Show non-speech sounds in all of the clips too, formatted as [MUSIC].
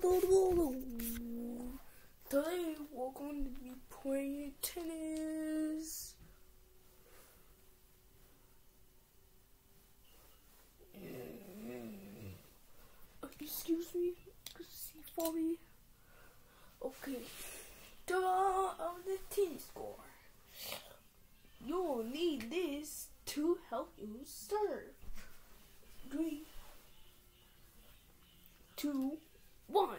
Today we're going to be playing tennis. Uh, excuse me, see for me. Okay, the of the tennis score. You will need this to help you serve. Three, two, one.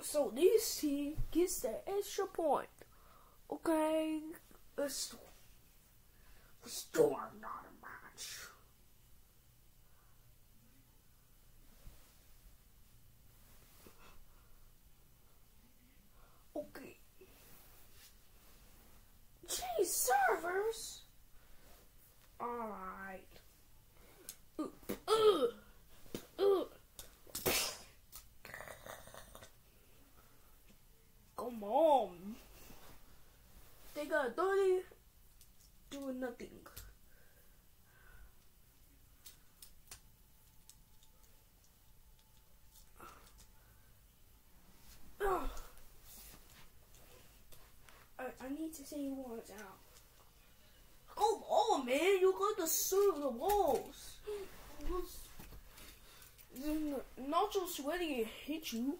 So this team gets the extra point. Okay, let's storm a match. Okay. Gee, servers. Alright. Uh, uh, uh. Come on. They got 30 doing nothing. Ugh. [SIGHS] I, I need to see say words out. Come on, man. You got to serve the walls. Not just ready to hit you.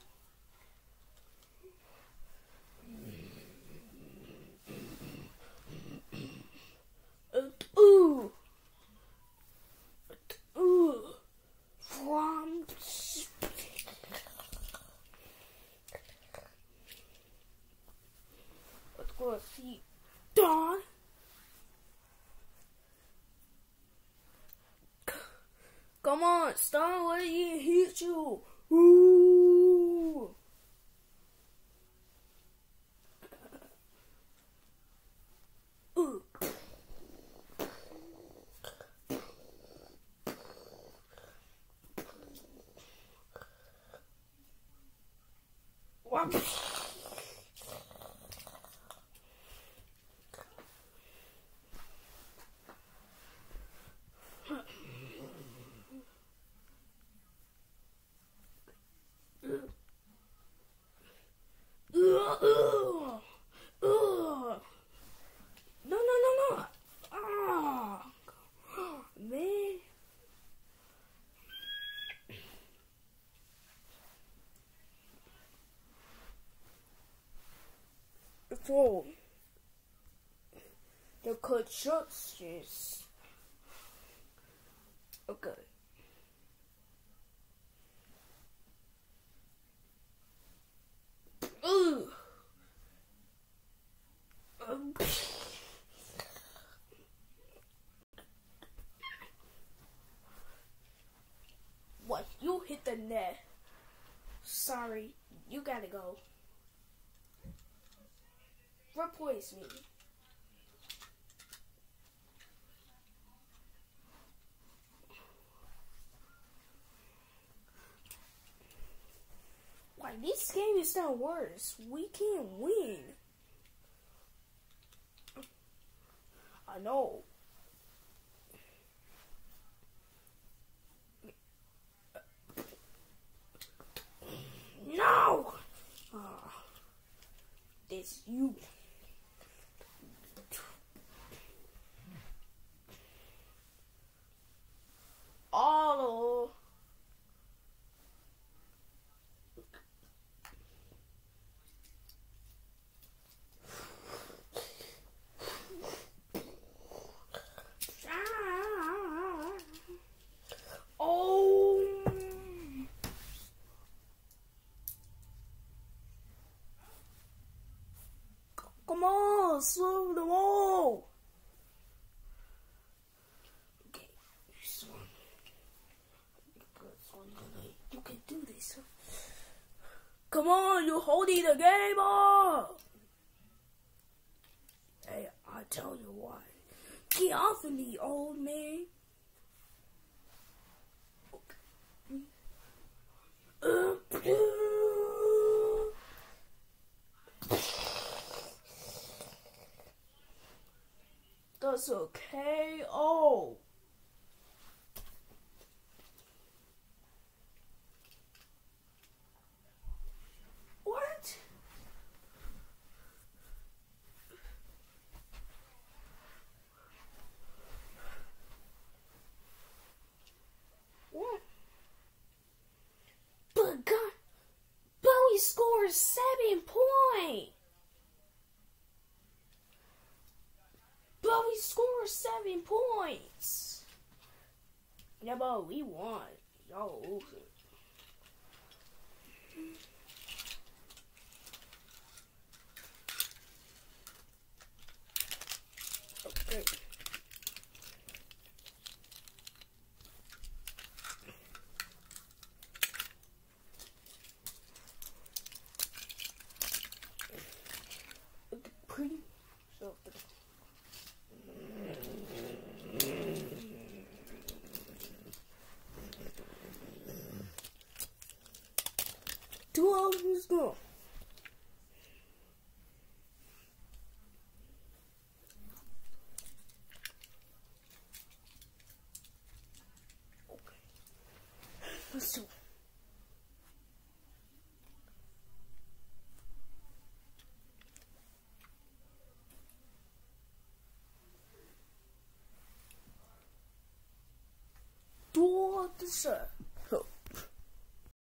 Ooh. Ooh. From. Let's go see Dawn. Come on, letting it hit you. Ooh. Ooh. What? No, no, no, no. Ah, man. The constructions. Okay. What? You hit the net. Sorry, you gotta go. Replace me. Why this game is not worse. We can't win. I know. No! Ah, this you. Come on, you're holding the game up! Hey, I tell you what. Get off of me, old man. That's okay. Oh. Seven points. Yeah, but we won. Y'all 多的是。